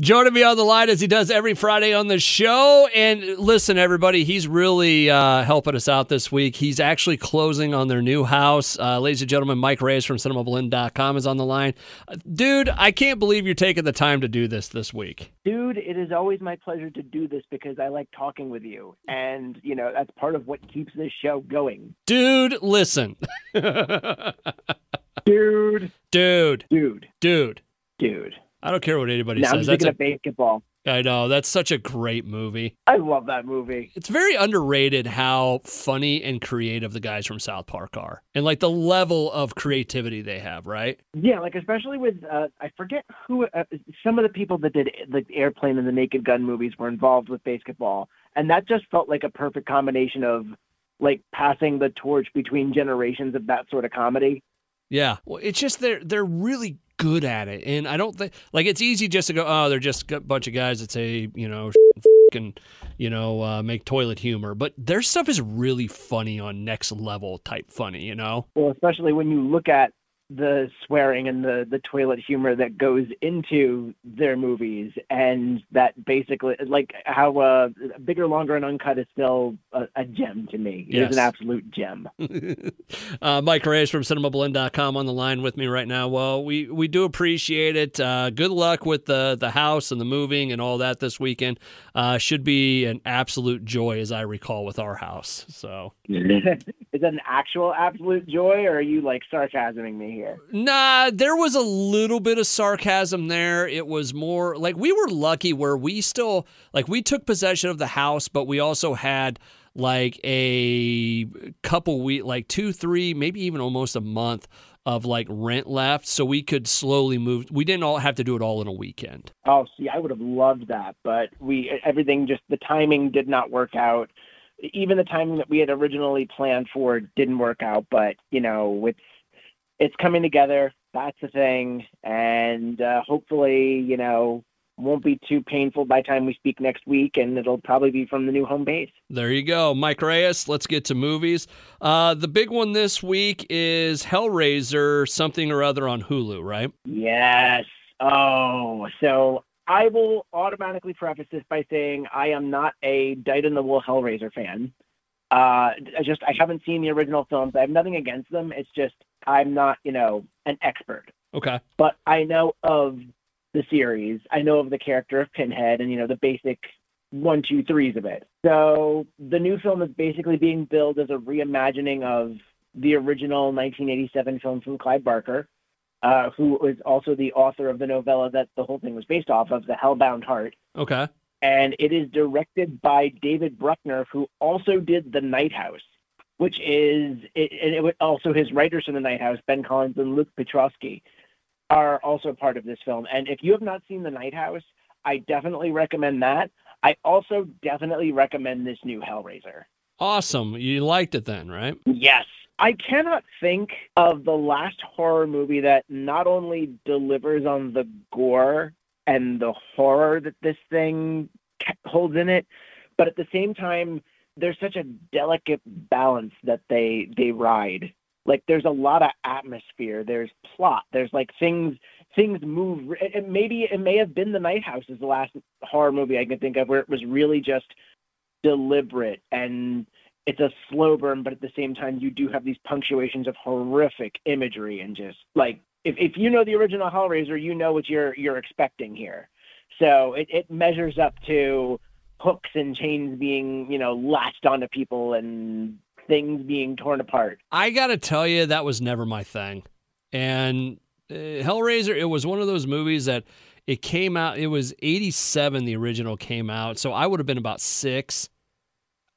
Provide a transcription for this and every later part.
Joining me on the line as he does every Friday on the show. And listen, everybody, he's really uh, helping us out this week. He's actually closing on their new house. Uh, ladies and gentlemen, Mike Reyes from cinemablend.com is on the line. Uh, dude, I can't believe you're taking the time to do this this week. Dude, it is always my pleasure to do this because I like talking with you. And, you know, that's part of what keeps this show going. Dude, listen. dude. Dude. Dude. Dude. Dude. I don't care what anybody now says. I'm That's a, of BASEketball. I know. That's such a great movie. I love that movie. It's very underrated how funny and creative the guys from South Park are, and like the level of creativity they have. Right? Yeah, like especially with uh, I forget who uh, some of the people that did like the Airplane and the Naked Gun movies were involved with BASEketball, and that just felt like a perfect combination of like passing the torch between generations of that sort of comedy. Yeah. Well, it's just they're they're really good at it, and I don't think like it's easy just to go, oh, they're just a bunch of guys that say you know and you know uh, make toilet humor, but their stuff is really funny on next level type funny, you know. Well, especially when you look at the swearing and the the toilet humor that goes into their movies and that basically like how uh bigger longer and uncut is still a, a gem to me it Yes. is an absolute gem uh, Mike Reyes from cinemablend.com on the line with me right now. Well, we, we do appreciate it. Uh, good luck with the, the house and the moving and all that this weekend. Uh, should be an absolute joy, as I recall, with our house. So, is that an actual absolute joy or are you like sarcasming me here nah, there was a little bit of sarcasm there. It was more like we were lucky where we still, like, we took possession of the house, but we also had like a couple week, like two, three, maybe even almost a month of like rent left, so we could slowly move. We didn't all have to do it all in a weekend. oh see i would have loved that but we everything just the timing did not work out even the timing that we had originally planned for didn't work out but you know it's it's coming together that's the thing and uh, hopefully you know won't be too painful by the time we speak next week and it'll probably be from the new home base There you go, Mike Reyes. Let's get to movies. Uh, the big one this week is Hellraiser, something or other on Hulu, right? Yes. Oh, so I will automatically preface this by saying I am not a dyed in the wool Hellraiser fan. Uh, I just I haven't seen the original films. I have nothing against them. It's just I'm not you know an expert, Okay. but I know of the series. I know of the character of Pinhead and you know the basic one, two, threes of it. So the new film is basically being billed as a reimagining of the original 1987 film from Clive Barker uh, who was also the author of the novella that the whole thing was based off of, The Hellbound Heart. Okay. And it is directed by David Bruckner, who also did The Night House, which is, it, and it also his writers for The Night House, Ben Collins and Luke Piotrowski, are also part of this film. And if you have not seen The Night House, I definitely recommend that. I also definitely recommend this new Hellraiser. Awesome. You liked it then, right? Yes. I cannot think of the last horror movie that not only delivers on the gore and the horror that this thing holds in it, but at the same time, there's such a delicate balance that they they ride. Like there's a lot of atmosphere, there's plot, there's like things things move. It maybe it may have been The Night House is the last horror movie I can think of where it was really just deliberate and it's a slow burn, but at the same time, you do have these punctuations of horrific imagery and just like if, if you know the original Hellraiser, you know what you're you're expecting here. So it, it measures up to hooks and chains being you know latched onto people and things being torn apart. I got to tell you, that was never my thing. And uh, Hellraiser, it was one of those movies that it came out, it was 87, the original came out. So I would have been about six.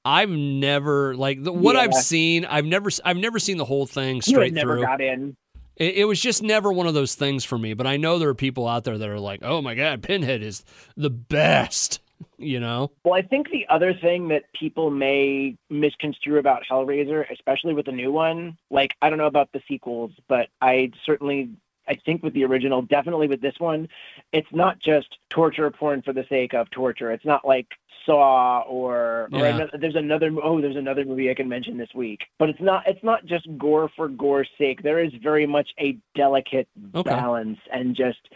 I've never like the, what I've seen. I've never I've never seen the whole thing straight never through. got in. It, it was just never one of those things for me. But I know there are people out there that are like, "Oh my god, Pinhead is the best," you know. Well, I think the other thing that people may misconstrue about Hellraiser, especially with the new one, like I don't know about the sequels, but I certainly I think with the original, definitely with this one, it's not just torture porn for the sake of torture. It's not like Saw or, or Yeah. another, there's another oh there's another movie I can mention this week. But it's not it's not just gore for gore's sake. There is very much a delicate Okay. balance and just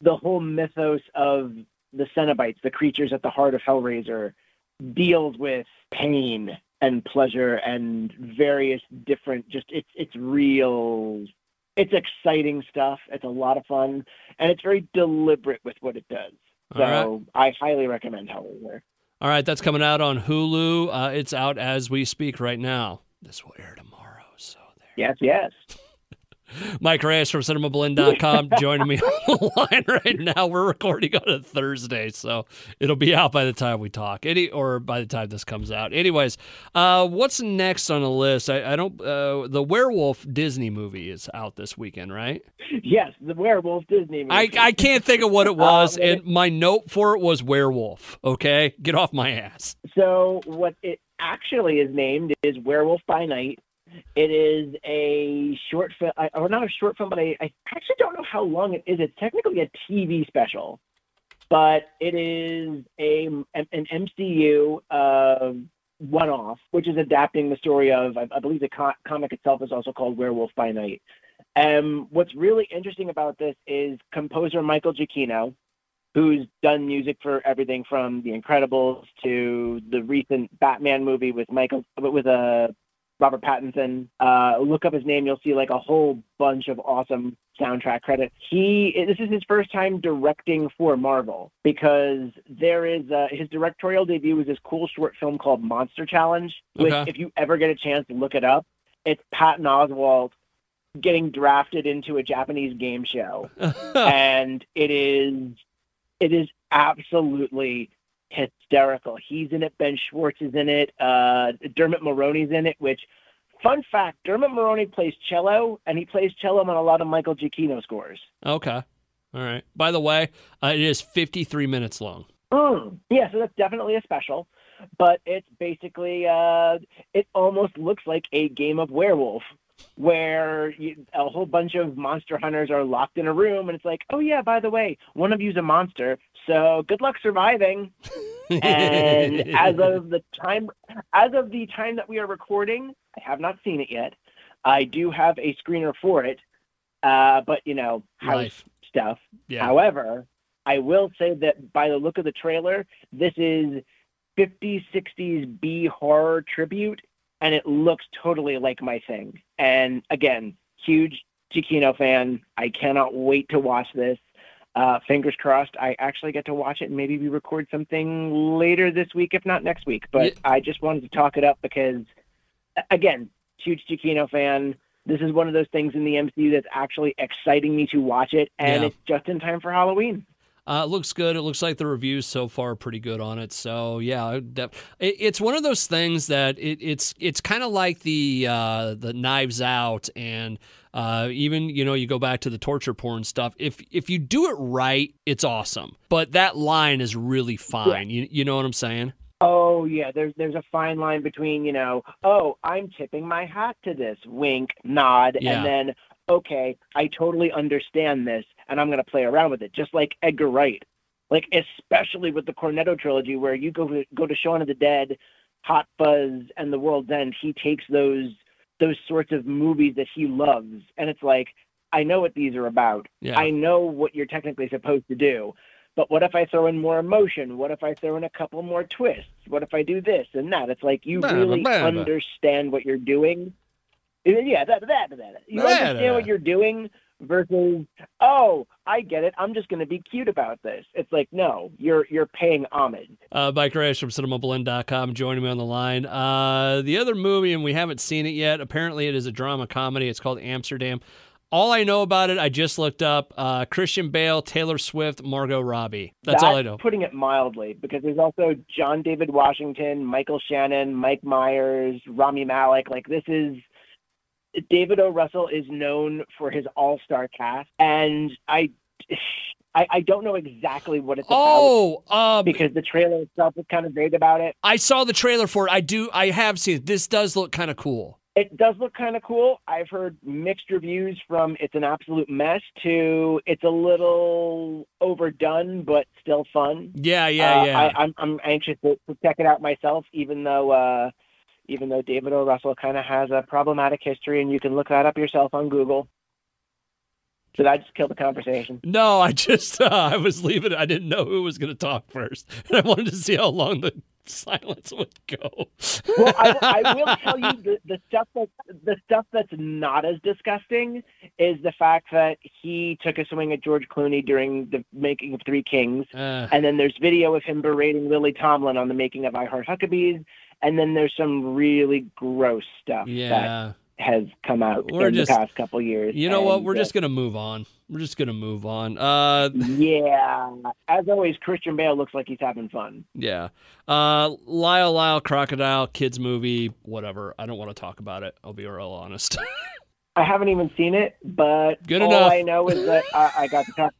the whole mythos of the Cenobites, the creatures at the heart of Hellraiser, deals with pain and pleasure and various different just it's it's real it's exciting stuff. It's a lot of fun and it's very deliberate with what it does. So I highly recommend Hellraiser. All right, that's coming out on Hulu. Uh, it's out as we speak right now. This will air tomorrow. So there. Yes, yes. Mike Reyes from cinemablend.com joining me on the line right now. We're recording on a Thursday, so it'll be out by the time we talk, any or by the time this comes out. Anyways, uh, what's next on the list? I, I don't. Uh, the Werewolf Disney movie is out this weekend, right? Yes, the Werewolf Disney movie. I, I can't think of what it was, um, and my note for it was werewolf. Okay, get off my ass. So what it actually is named is Werewolf by Night. It is a short film, or not a short film, but I, I actually don't know how long it is. It's technically a TV special, but it is a an MCU uh, one-off, which is adapting the story of, I, I believe the co- comic itself is also called Werewolf by Night. Um, what's really interesting about this is composer Michael Giacchino, who's done music for everything from The Incredibles to the recent Batman movie with Michael with a uh, Robert Pattinson. Uh, look up his name, you'll see like a whole bunch of awesome soundtrack credits. He this is his first time directing for Marvel because there is uh, his directorial debut was this cool short film called Monster Challenge, which okay. if you ever get a chance to look it up, it's Patton Oswalt getting drafted into a Japanese game show, and it is it is absolutely hysterical. He's in it. Ben Schwartz is in it. Uh, Dermot Mulroney's in it. Which, fun fact, Dermot Mulroney plays cello, and he plays cello on a lot of Michael Giacchino scores. Okay, all right. By the way, uh, it is 53 minutes long. Mm. Yeah, so that's definitely a special. But it's basically, uh, it almost looks like a game of werewolf where you, a whole bunch of monster hunters are locked in a room and it's like oh yeah by the way one of you's a monster so good luck surviving and as of the time as of the time that we are recording i have not seen it yet i do have a screener for it uh, but you know house Life. stuff yeah. however i will say that by the look of the trailer this is 50s 60s b horror tribute and it looks totally like my thing. And again, huge Giacchino fan. I cannot wait to watch this. Uh, fingers crossed, I actually get to watch it and maybe we record something later this week, if not next week. But yeah. I just wanted to talk it up because, again, huge Giacchino fan. This is one of those things in the MCU that's actually exciting me to watch it, and yeah. it's just in time for Halloween. Uh, it looks good. It looks like the reviews so far are pretty good on it. So yeah, it's one of those things that it, it's it's kind of like the uh, the Knives Out and uh, even you know you go back to the torture porn stuff. If if you do it right, it's awesome. But that line is really fine. Yeah. You you know what I'm saying? Oh yeah, there's there's a fine line between you know, oh I'm tipping my hat to this, wink, nod, yeah. and then okay, I totally understand this and I'm going to play around with it, just like Edgar Wright. Like especially with the Cornetto trilogy, where you go to, go to Shaun of the Dead, Hot Fuzz, and The World's End. He takes those those sorts of movies that he loves, and it's like I know what these are about. Yeah. I know what you're technically supposed to do. But what if I throw in more emotion? What if I throw in a couple more twists? What if I do this and that? It's like you really understand what you're doing. Yeah, that, that, that. You understand what you're doing versus oh i get it i'm just going to be cute about this it's like no you're you're paying homage uh mike Reyes from cinemablend.com joining me on the line uh the other movie and we haven't seen it yet apparently it is a drama comedy it's called amsterdam all I know about it, I just looked up uh, Christian Bale, Taylor Swift, Margot Robbie. That's, That's all I know. Putting it mildly, because there's also John David Washington, Michael Shannon, Mike Myers, Rami Malek. Like this is David O. Russell is known for his all-star cast, and I, I, I don't know exactly what it's oh, about. Um, because the trailer itself is kind of vague about it. I saw the trailer for it. I do. I have seen it. This does look kind of cool. It does look kind of cool. I've heard mixed reviews from it's an absolute mess to it's a little overdone but still fun. Yeah, yeah, uh, yeah. I, am I'm, I'm anxious to, to check it out myself, even though. Uh, even though David O. Russell kind of has a problematic history, and you can look that up yourself on Google. Did I just kill the conversation? No, I just uh, I was leaving. I didn't know who was going to talk first, and I wanted to see how long the silence would go. well, I, I, will tell you the, the stuff that the stuff that's not as disgusting is the fact that he took a swing at George Clooney during the making of Three Kings, uh, and then there's video of him berating Lily Tomlin on the making of I Heart Huckabees, and then there's some really gross stuff. Yeah. That, has come out we're in just, the past couple years. You know what? We're uh, just gonna move on. We're just gonna move on. Uh, yeah. As always, Christian Bale looks like he's having fun. Yeah. Uh, Lyle Lyle Crocodile kids movie. Whatever. I don't want to talk about it. I'll be real honest. I haven't even seen it, but Good all enough. I know is that I, I got to talk.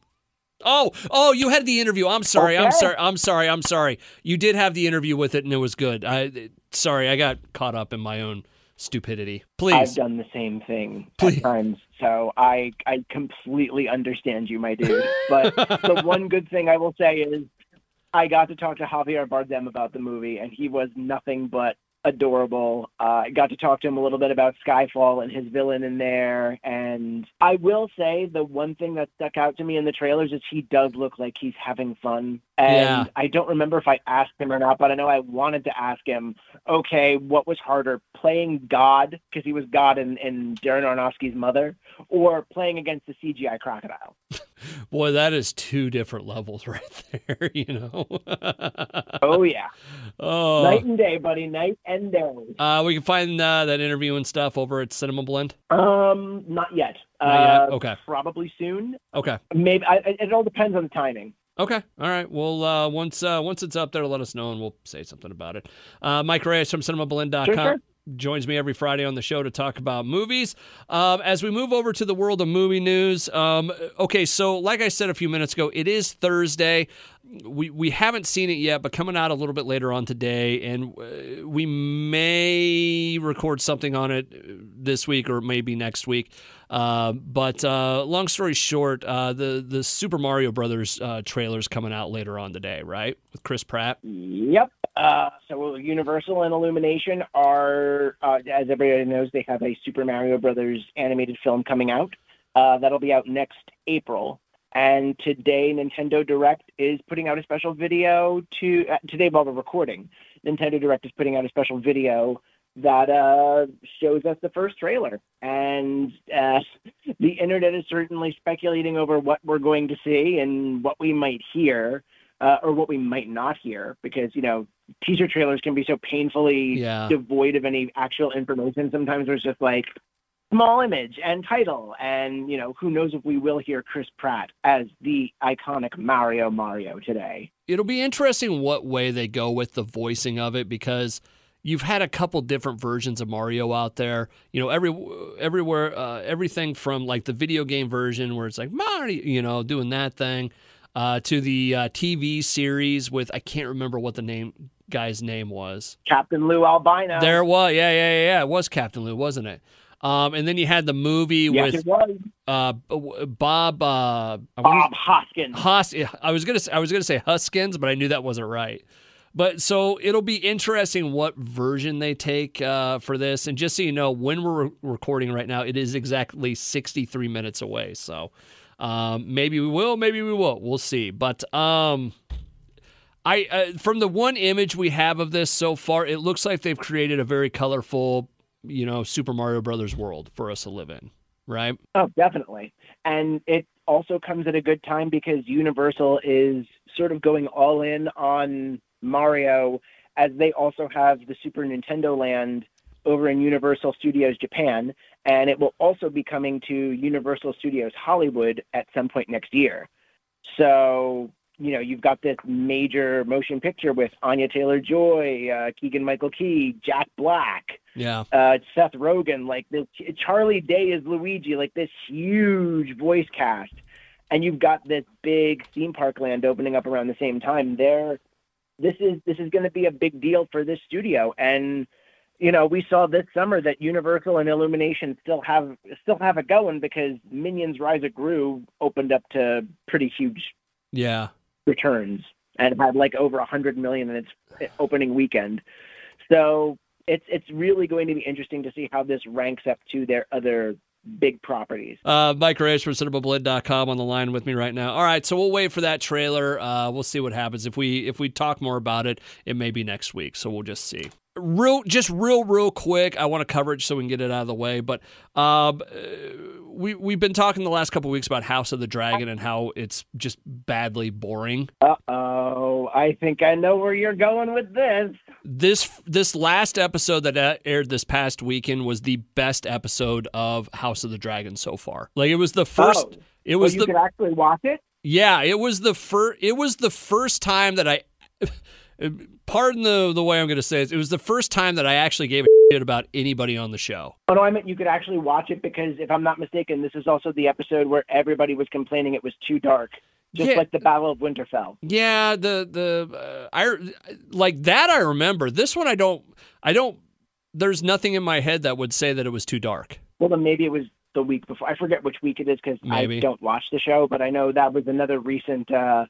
Oh, oh, you had the interview. I'm sorry. Okay. I'm sorry. I'm sorry. I'm sorry. You did have the interview with it, and it was good. I sorry. I got caught up in my own stupidity. Please. I've done the same thing Please. at times, so I I completely understand you, my dude. But the one good thing I will say is I got to talk to Javier Bardem about the movie, and he was nothing but adorable. Uh, I got to talk to him a little bit about Skyfall and his villain in there. And I will say the one thing that stuck out to me in the trailers is he does look like he's having fun. And yeah. I don't remember if I asked him or not, but I know I wanted to ask him, okay, what was harder, playing God, because he was God in, in Darren Aronofsky's Mother, or playing against the CGI crocodile? Boy, that is two different levels right there, you know? oh, yeah. Oh. Night and day, buddy. Night and day. Uh, we can find uh, that interview and stuff over at Cinema Blend. Um, not yet. Not yet? Uh, Okay. Probably soon. Okay. Maybe I, it all depends on the timing. Okay. All right. Well, uh, once uh, once it's up there, let us know and we'll say something about it. Uh, Mike Reyes from cinemablend.com. Sure, sure. Joins me every Friday on the show to talk about movies. Um, as we move over to the world of movie news, um, okay, so like I said a few minutes ago, it is Thursday. We we haven't seen it yet, but coming out a little bit later on today, and uh, we may record something on it this week or maybe next week. Uh, but uh, long story short, uh, the the Super Mario Brothers uh, trailer's coming out later on today, right? With Chris Pratt. Yep. Uh, so Universal and Illumination are, as everybody knows, they have a Super Mario Brothers animated film coming out. That'll be out next April. And today, Nintendo Direct is putting out a special video to uh, today while we're recording. Nintendo Direct is putting out a special video that uh, shows us the first trailer. And uh, the internet is certainly speculating over what we're going to see and what we might hear. Uh, or what we might not hear, because you know teaser trailers can be so painfully Yeah. devoid of any actual information. Sometimes there's just like small image and title, and you know who knows if we will hear Chris Pratt as the iconic Mario Mario today. It'll be interesting what way they go with the voicing of it because you've had a couple different versions of Mario out there. You know, every everywhere, uh, everything from like the video game version where it's like Mario, you know, doing that thing, uh, to the uh, TV series with I can't remember what the name guy's name was. Captain Lou Albano. There it was, yeah, yeah, yeah, yeah. It was Captain Lou, wasn't it? Um, and then you had the movie yes, with uh, Bob. Uh, I Bob Hoskins. Hus- I was gonna say, I was gonna say Huskins, but I knew that wasn't right. But so it'll be interesting what version they take uh, for this. And just so you know, when we're re- recording right now, it is exactly 63 minutes away. So um, maybe we will, maybe we won't. We'll see. But um, I uh, from the one image we have of this so far, it looks like they've created a very colorful, you know, Super Mario Brothers world for us to live in. Right? Oh, definitely. And it also comes at a good time because Universal is sort of going all in on Mario as they also have the Super Nintendo Land over in Universal Studios Japan, and it will also be coming to Universal Studios Hollywood at some point next year. So, you know, you've got this major motion picture with Anya Taylor Joy, uh, Keegan Michael Key, Jack Black, Yeah. uh, Seth Rogen, like this Charlie Day is Luigi, like this huge voice cast, and you've got this big theme park land opening up around the same time. There, this is this is going to be a big deal for this studio, and you know we saw this summer that Universal and Illumination still have still have it going because Minions: Rise of Gru opened up to pretty huge Yeah. Returns and had like over a hundred million in its eh, opening weekend. So it's it's really going to be interesting to see how this ranks up to their other big properties. Uh, Mike Reyes from cinemablend.com on the line with me right now. All right, so we'll wait for that trailer. Uh, we'll see what happens. If we if we talk more about it, it may be next week. So we'll just see real just real real quick i want to cover it so we can get it out of the way but um, we, we've been talking the last couple weeks about house of the dragon and how it's just badly boring i think i know where you're going with this this this last episode that aired this past weekend was the best episode of house of the dragon so far like it was the first oh. it was well, you the could actually watch it yeah it was the first it was the first time that i pardon the the way I'm going to say it. It was the first time that I actually gave a shit about anybody on the show. Oh no, I meant you could actually watch it because if I'm not mistaken, this is also the episode where everybody was complaining it was too dark. Just Yeah. like the Battle of Winterfell. Yeah, the the uh, I like that I remember. This one I don't I don't there's nothing in my head that would say that it was too dark. Well, then maybe it was the week before. I forget which week it is because I don't watch the show, but I know that was another recent, uh,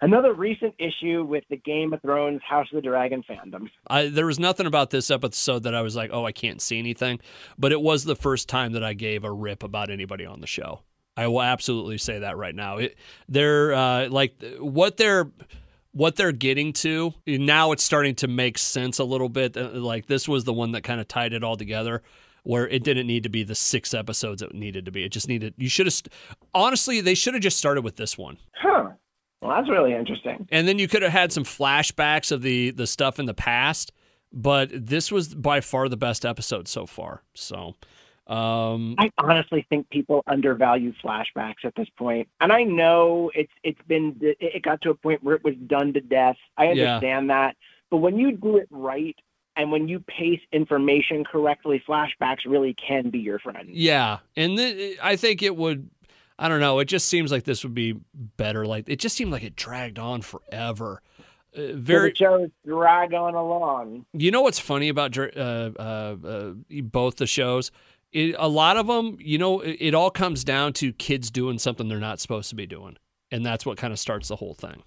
another recent issue with the Game of Thrones House of the Dragon fandom. I there was nothing about this episode that I was like, "Oh, I can't see anything." But it was the first time that I gave a rip about anybody on the show. I will absolutely say that right now. It, they're uh, like what they're what they're getting to now. It's starting to make sense a little bit. Uh, Like this was the one that kind of tied it all together, where it didn't need to be the six episodes it needed to be. It just needed. You should have. Honestly, they should have just started with this one. Huh. Well, that's really interesting. and then you could have had some flashbacks of the the stuff in the past but this was by far the best episode so far so um I honestly think people undervalue flashbacks at this point, and I know it's it's been it got to a point where it was done to death. I Yeah. understand that, but when you do it right and when you pace information correctly, flashbacks really can be your friend. yeah and th- i think it would i don't know it just seems like this would be better like it just seemed like it dragged on forever uh, very shows drag on along. You know what's funny about uh, uh, uh, both the shows? It, a lot of them, you know, it, it all comes down to kids doing something they're not supposed to be doing, and that's what kind of starts the whole thing,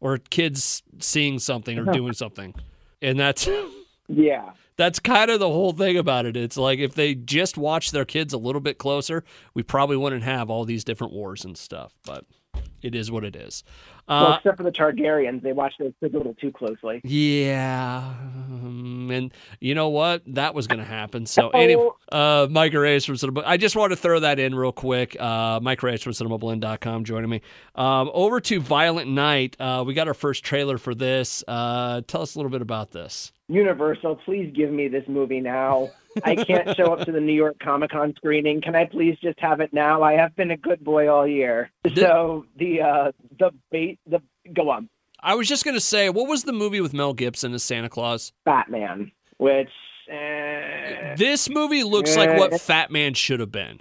or kids seeing something or doing something, and that's Yeah. that's kind of the whole thing about it. It's like if they just watched their kids a little bit closer, we probably wouldn't have all these different wars and stuff. But it is what it is. well, Uh, except for the Targaryens, they watch those kids a little too closely. Yeah, and you know what? That was going to happen. So anyway, uh, Mike Reyes from Cinema. I just want to throw that in real quick. Uh, Mike Reyes from CinemaBlend.com joining me. Um, over to Violent Night. Uh, we got our first trailer for this. Uh, tell us a little bit about this. Universal, please give me this movie now. I can't show up to the New York Comic Con screening. Can I please just have it now? I have been a good boy all year. So the uh the bait the go on I was just going to say, what was the movie with Mel Gibson as Santa Claus? Fatman, which uh, This movie looks like what Fat Man should have been.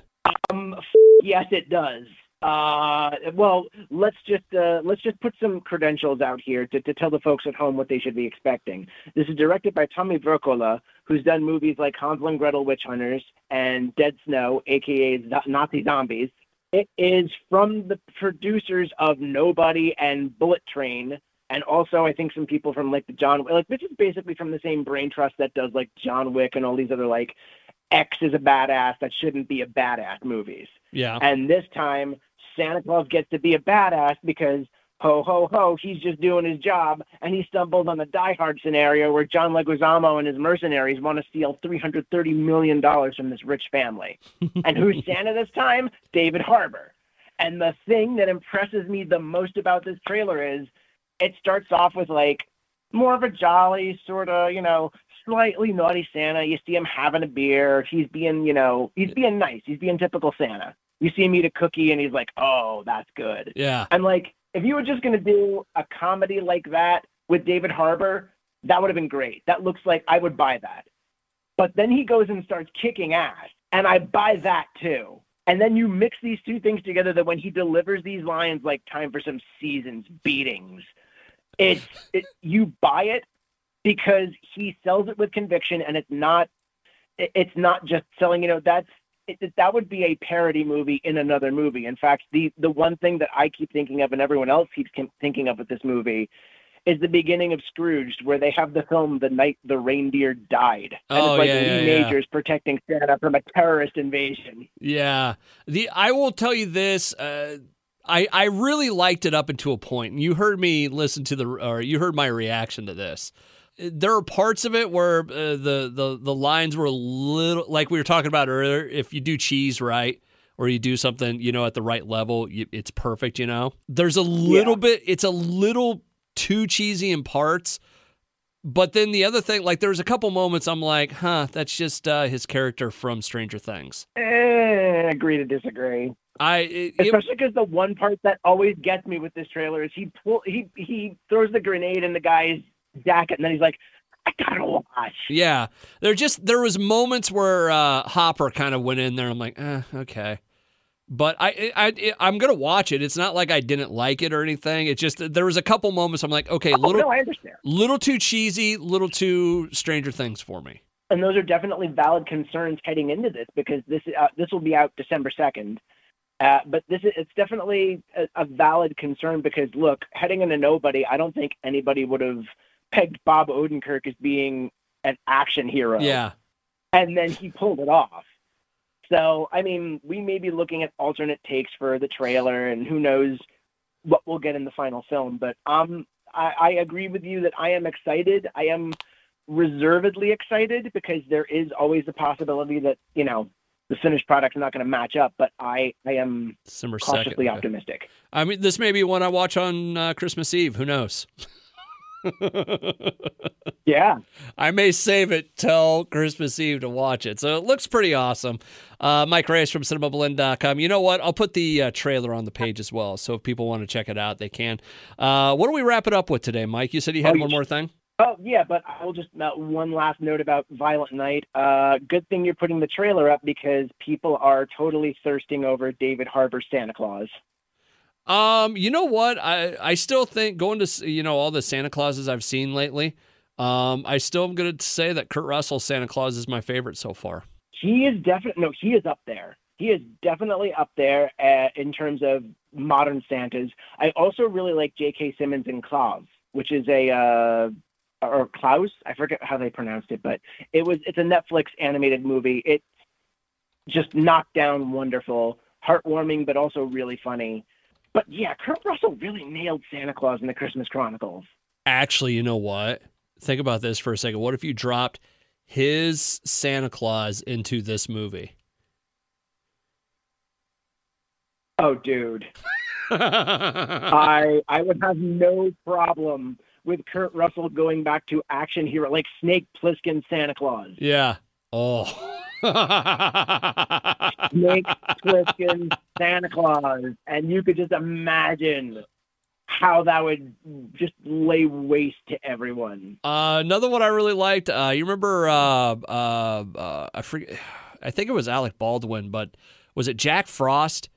um f- yes it does. Uh well let's just uh let's just put some credentials out here to, to tell the folks at home what they should be expecting. This is directed by Tommy Wirkola, who's done movies like Hansel and Gretel Witch Hunters and Dead Snow, aka Nazi Zombies. It is from the producers of Nobody and Bullet Train, and also I think some people from like the John like this is basically from the same brain trust that does like John Wick and all these other like X is a badass that shouldn't be a badass movies. Yeah. And this time Santa Claus gets to be a badass because ho ho ho, he's just doing his job and he stumbled on the Die Hard scenario where John Leguizamo and his mercenaries want to steal 330 million dollars from this rich family. and who's Santa this time? David Harbour. And the thing that impresses me the most about this trailer is it starts off with like more of a jolly sort of, you know, slightly naughty Santa. You see him having a beer. He's being, you know, he's being nice. He's being typical Santa. You see him eat a cookie and he's like, "Oh, that's good." Yeah. And like, if you were just gonna do a comedy like that with David Harbour, that would have been great. That looks like I would buy that. But then he goes and starts kicking ass, and I buy that too. And then you mix these two things together that when he delivers these lines like time for some seasons beatings, it's it, you buy it because he sells it with conviction and it's not it- it's not just selling you know that's it, that would be a parody movie in another movie in fact the the one thing that i keep thinking of and everyone else keeps thinking of with this movie is the beginning of Scrooged, where they have the film "The Night the Reindeer Died," and Oh, it's like yeah, Lee yeah, yeah. Majors protecting Santa from a terrorist invasion. Yeah. The I will tell you this. Uh, I I really liked it up until a point, and you heard me listen to the or you heard my reaction to this. There are parts of it where uh, the the the lines were a little like we were talking about earlier. If you do cheese right. Or you do something, you know, at the right level, you, it's perfect. You know, there's a little Yeah. bit. It's a little too cheesy in parts, but then the other thing, like there's a couple moments I'm like, huh, that's just uh, his character from Stranger Things. Eh, agree to disagree. I it- Especially because the one part that always gets me with this trailer is he pull he he throws the grenade in the guy's jacket and then he's like, I gotta watch. yeah, there just there was moments where uh, Hopper kind of went in there. I'm like, eh, okay, but I I, I I'm gonna watch it. It's not like I didn't like it or anything. It's just there was a couple moments I'm like, okay, Oh, little no, I understand. little too cheesy, little too Stranger Things for me. And those are definitely valid concerns heading into this because this uh, this will be out December second. Uh, but this is it's definitely a, a valid concern because look, heading into Nobody, I don't think anybody would have pegged Bob Odenkirk as being an action hero. Yeah, and then he pulled it off. So, I mean, we may be looking at alternate takes for the trailer, and who knows what we'll get in the final film. But um, I, I agree with you that I am excited. I am reservedly excited because there is always the possibility that you know the finished product's not going to match up. But I, I am December cautiously second. optimistic. I mean, this may be one I watch on uh, Christmas Eve. Who knows? Yeah, I may save it till Christmas Eve to watch it. So it looks pretty awesome. Uh, Mike Reyes from cinemablend.com. You know what? I'll put the uh, trailer on the page as well. So if people want to check it out, they can. Uh, what do we wrap it up with today, Mike? You said you had Oh, one you- more thing? Oh yeah, but I will just uh, one last note about Violent Night. Uh, good thing you're putting the trailer up because people are totally thirsting over David Harbour's Santa Claus. Um, you know what? I, I still think going to, you know, all the Santa Clauses I've seen lately, um, I still am going to say that Kurt Russell Santa Claus is my favorite so far. He is definitely no, he is up there. He is definitely up there uh, in terms of modern Santas. I also really like J.K. Simmons and Klaus, which is a uh, or Klaus. I forget how they pronounced it, but it was it's a Netflix animated movie. It's just knocked down wonderful, heartwarming, but also really funny. But yeah, Kurt Russell really nailed Santa Claus in the Christmas Chronicles. Actually, you know what? Think about this for a second. What if you dropped his Santa Claus into this movie? Oh, dude. I I would have no problem with Kurt Russell going back to action hero like Snake Plissken Santa Claus. yeah. Oh. Snake Plissken Santa Claus, and you could just imagine how that would just lay waste to everyone. Uh, another one I really liked. Uh, you remember? Uh, uh, uh, I forget. I think it was Alec Baldwin, but was it Jack Frost?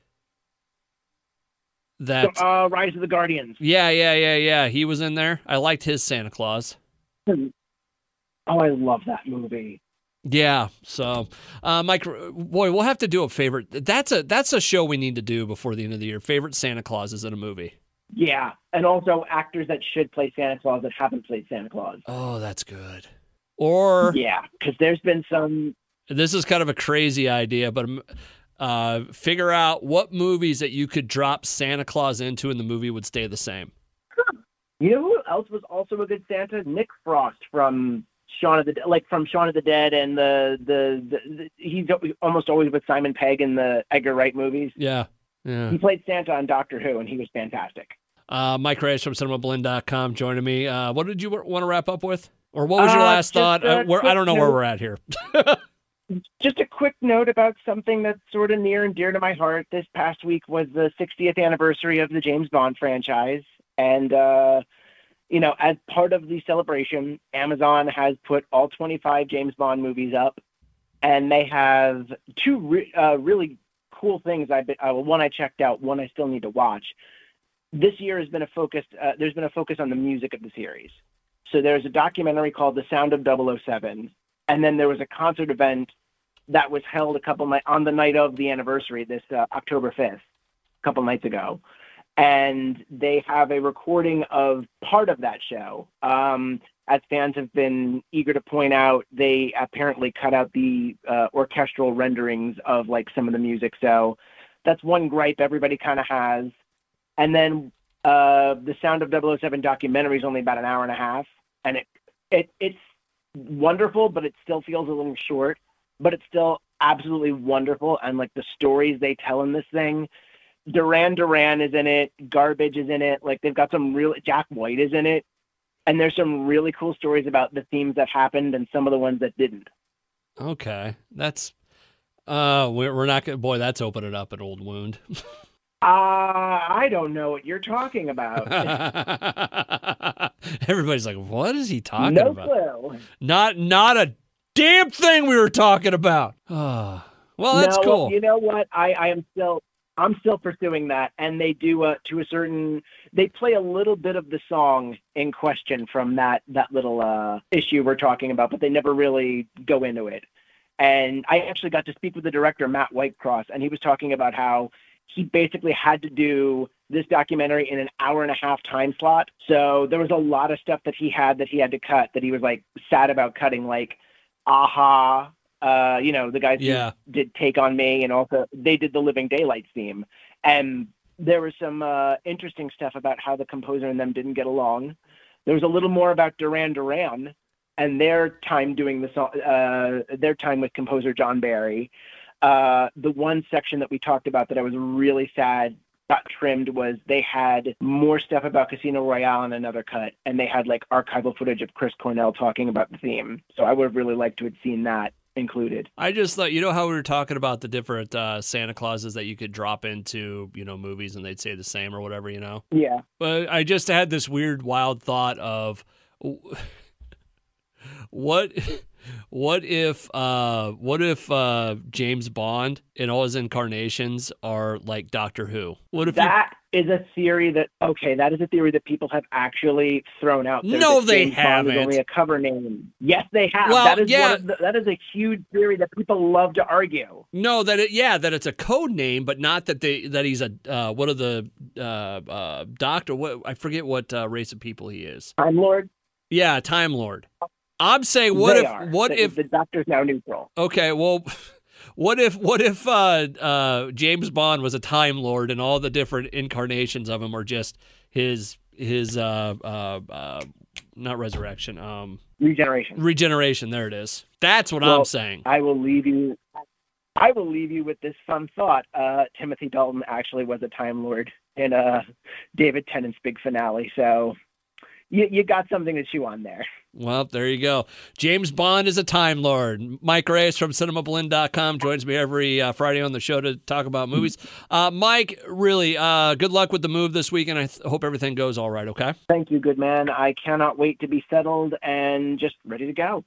So, That uh, Rise of the Guardians. yeah, yeah, yeah, yeah. He was in there. I liked his Santa Claus. Oh, I love that movie. Yeah. So, uh, Mike, boy, we'll have to do a favorite. That's a that's a show we need to do before the end of the year. Favorite Santa Clauses in a movie. Yeah, and also actors that should play Santa Claus that haven't played Santa Claus. Oh, that's good. Or Yeah, because there's been some this is kind of a crazy idea, but uh, figure out what movies that you could drop Santa Claus into, and the movie would stay the same. You know who else was also a good Santa? Nick Frost from Shaun of the De- like from Shaun of the Dead and the the, the, the he's almost always with Simon Pegg in the Edgar Wright movies. Yeah. Yeah. He played Santa on Doctor Who and he was fantastic. Uh, Mike Reyes from cinemablend.com joining me. Uh, what did you want to wrap up with? Or what was your Uh, last just thought? a Uh, where, I don't know where we're at here. Just a quick note about something that's sort of near and dear to my heart. This past week was the 60th anniversary of the James Bond franchise, and uh, you know, as part of the celebration, Amazon has put all 25 James Bond movies up, and they have two re- uh, really cool things. Been, uh, one I checked out, one I still need to watch. This year has been a focus. Uh, there's been a focus on the music of the series. So there's a documentary called The Sound of 007, and then there was a concert event that was held a couple night on the night of the anniversary, this uh, October 5th, a couple nights ago. And they have a recording of part of that show. Um, as fans have been eager to point out, they apparently cut out the uh, orchestral renderings of like some of the music. So that's one gripe everybody kind of has. And then uh, the Sound of 007 documentary is only about an hour and a half, and it it it's wonderful, but it still feels a little short. But it's still absolutely wonderful, and like the stories they tell in this thing. Duran Duran is in it. Garbage is in it. Like they've got some real. Jack White is in it and there's some really cool stories about the themes that happened and some of the ones that didn't. Okay, that's uh, we're, we're not gonna. Boy, that's opening up an old wound. uh, I don't know what you're talking about. Everybody's like, "What is he talking no about?" No clue. Not not a damn thing we were talking about. Oh, well, that's no, cool. You know what? I I am still I'm still pursuing that, and they do uh, to a certain. They play a little bit of the song in question from that that little uh, issue we're talking about, but they never really go into it. And I actually got to speak with the director Matt Whitecross, and he was talking about how he basically had to do this documentary in an hour and a half time slot. So there was a lot of stuff that he had that he had to cut that he was like sad about cutting, like aha uh, you know, the guys yeah. who did Take on Me, and also they did the Living Daylight theme. And there was some uh, interesting stuff about how the composer and them didn't get along. There was a little more about Duran Duran and their time doing the song, uh, their time with composer John Barry. Uh, the one section that we talked about that I was really sad got trimmed was they had more stuff about Casino Royale in another cut, and they had like archival footage of Chris Cornell talking about the theme. So I would have really liked to have seen that included. I just thought, you know, how we were talking about the different uh, Santa Clauses that you could drop into, you know, movies and they'd say the same or whatever, you know? Yeah. But I just had this weird, wild thought of what. What if uh what if uh James Bond in all his incarnations are like Doctor Who? What if that. Is a theory that okay, that is a theory that people have actually thrown out there. No, they James haven't. Bond is only a cover name. Yes, they have. Well, that is yeah. the, that is a huge theory that people love to argue. No, that it yeah, that it's a code name, but not that they that he's a uh what are the uh uh doctor what I forget what uh, race of people he is. Time Lord? Yeah, Time Lord. I'm saying, what they if, are. what the, if the doctor's now neutral? Okay, well, what if, what if uh, uh, James Bond was a Time Lord and all the different incarnations of him are just his his uh, uh, uh, not resurrection, um, regeneration. Regeneration. There it is. That's what well, I'm saying. I will leave you. I will leave you with this fun thought. Uh, Timothy Dalton actually was a Time Lord in uh, David Tennant's big finale, so you, you got something to chew on there. Well, there you go. James Bond is a Time Lord. Mike Reyes from cinemablend.com joins me every uh, Friday on the show to talk about movies. Uh, Mike, really, uh, good luck with the move this week, and I th- hope everything goes all right, okay? Thank you, good man. I cannot wait to be settled and just ready to go.